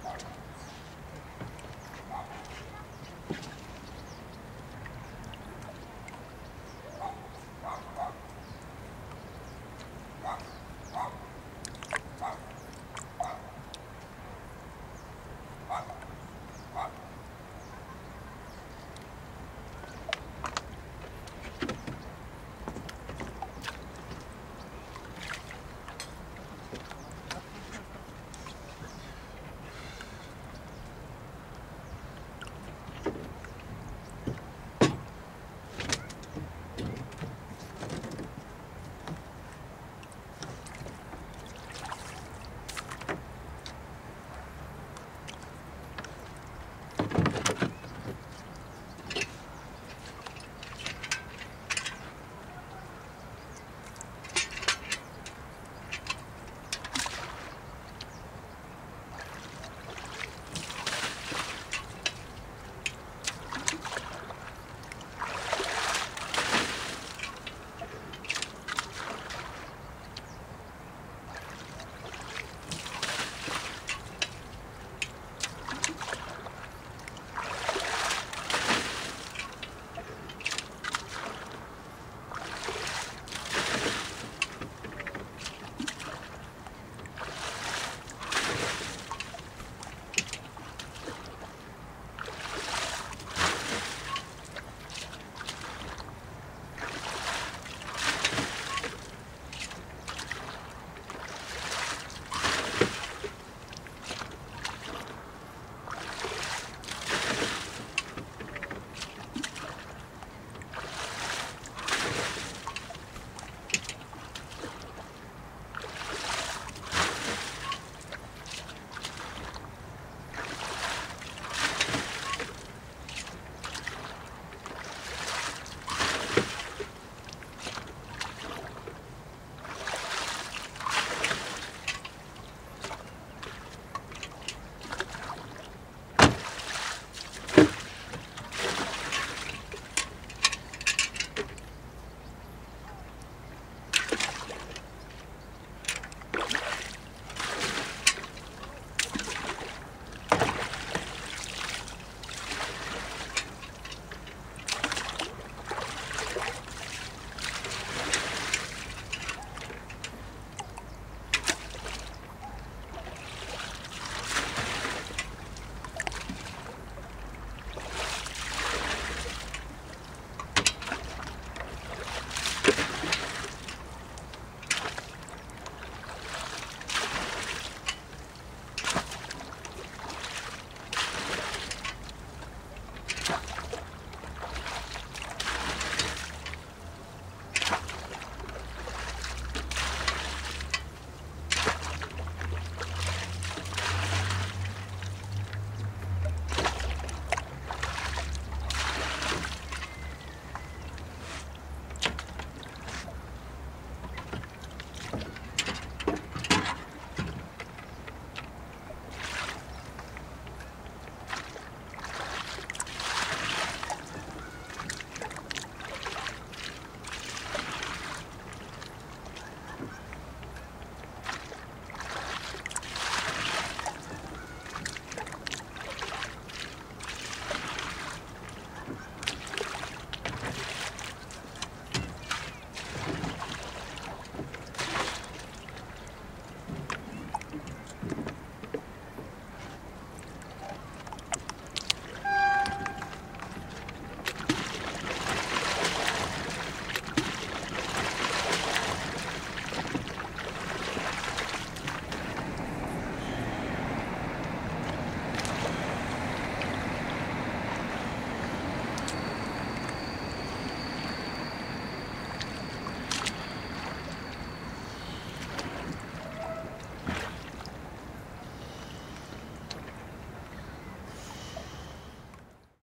Smart.